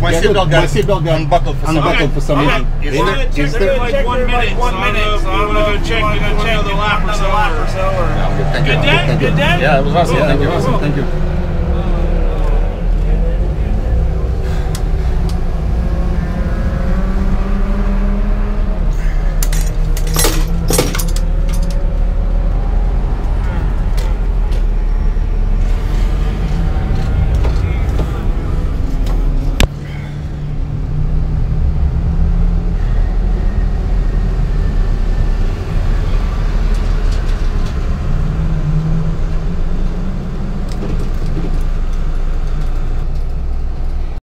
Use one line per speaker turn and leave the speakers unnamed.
My
Yeah,
seatbelt got
My seatbelt got
unbuckled for some
unbuckled
reason.
for some reason.
Is
is
there, is there-
like check
one
there in
minute,
one
so I'm
minute.
gonna-
So
I'm gonna go check.
check
I'm gonna check the lap or so,
good.
Day? Good day?
Yeah, it was awesome. Thank you.
awesome. Thank you.